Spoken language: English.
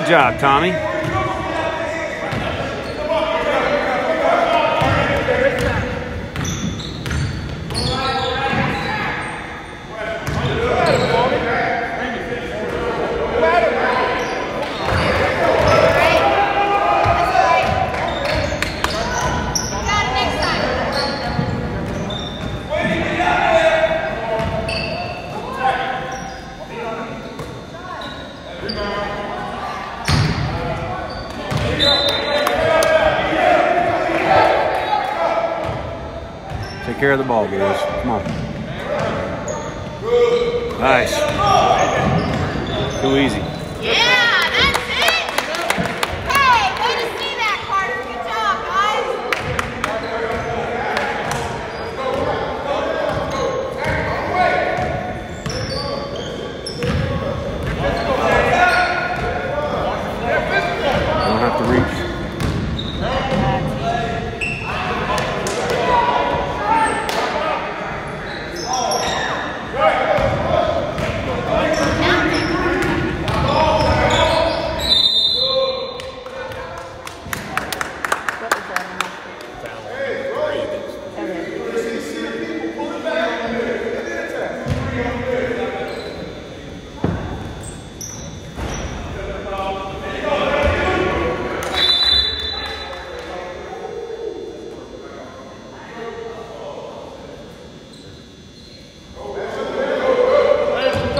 Good job, Tommy. Care of the ball, boys. Come on. Nice. Too easy. Yeah,